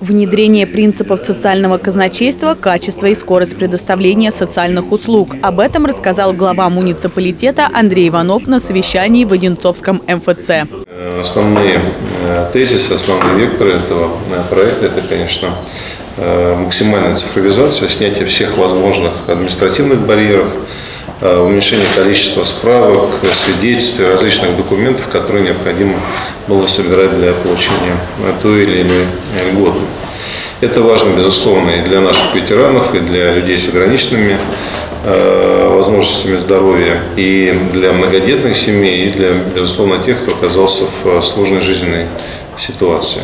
Внедрение принципов социального казначейства, качество и скорость предоставления социальных услуг. Об этом рассказал глава муниципалитета Андрей Иванов на совещании в Одинцовском МФЦ. Основные э, тезисы, основные векторы этого э, проекта – это, конечно, э, максимальная цифровизация, снятие всех возможных административных барьеров, уменьшение количества справок, свидетельств и различных документов, которые необходимо было собирать для получения той или иной льготы. Это важно, безусловно, и для наших ветеранов, и для людей с ограниченными возможностями здоровья, и для многодетных семей, и для, безусловно, тех, кто оказался в сложной жизненной ситуации.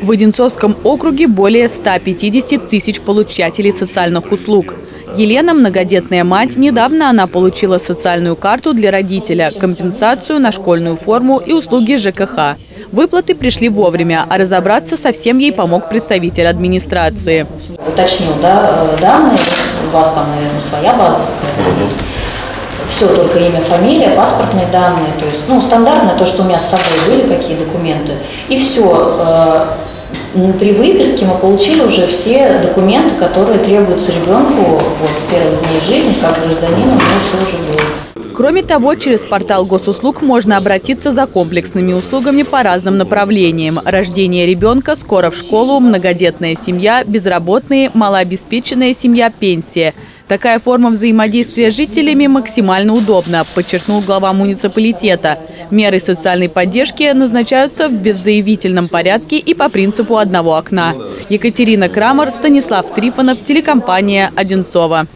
В Одинцовском округе более 150 тысяч получателей социальных услуг. Елена – многодетная мать. Недавно она получила социальную карту для родителя, компенсацию на школьную форму и услуги ЖКХ. Выплаты пришли вовремя, а разобраться совсем ей помог представитель администрации. Уточнил да, э, данные, у вас там, наверное, своя база все только имя, фамилия, паспортные данные, то есть, ну, стандартно то, что у меня с собой были, какие документы, и все. При выписке мы получили уже все документы, которые требуются ребенку вот, с первых дней жизни, как гражданину, у все уже было. Кроме того, через портал госуслуг можно обратиться за комплексными услугами по разным направлениям. Рождение ребенка, скоро в школу, многодетная семья, безработные, малообеспеченная семья, пенсия. Такая форма взаимодействия с жителями максимально удобна, подчеркнул глава муниципалитета. Меры социальной поддержки назначаются в беззаявительном порядке и по принципу одного окна. Екатерина Крамер, Станислав Трифонов, телекомпания «Одинцова».